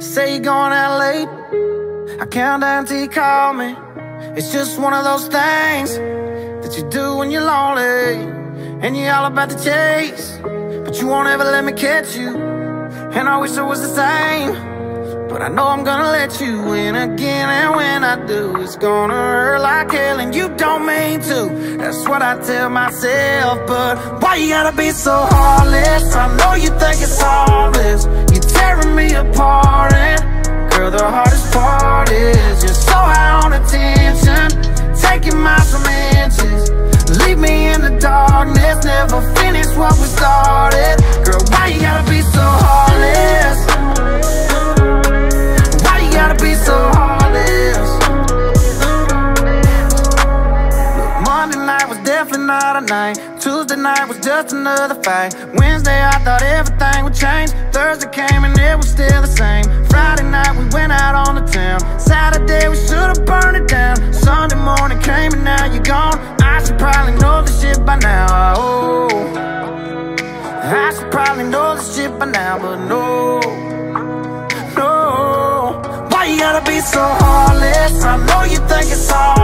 say you're going out late. I count down till you call me. It's just one of those things that you do when you're lonely. And you're all about the chase. But you won't ever let me catch you. And I wish it was the same. But I know I'm gonna let you in again. And when I do, it's gonna hurt like hell. And you don't mean to. That's what I tell myself. But why you gotta be so heartless? I know you think it's harmless. Never finish what we started. Girl, why you gotta be so heartless? Why you gotta be so heartless? Look, Monday night was definitely not a night. Tuesday night was just another fight. Wednesday I thought everything would change. Thursday came and it was still the same. Friday night we went out on the town. I should probably know this shit by now, but no, no. Why you gotta be so heartless? I know you think it's hard.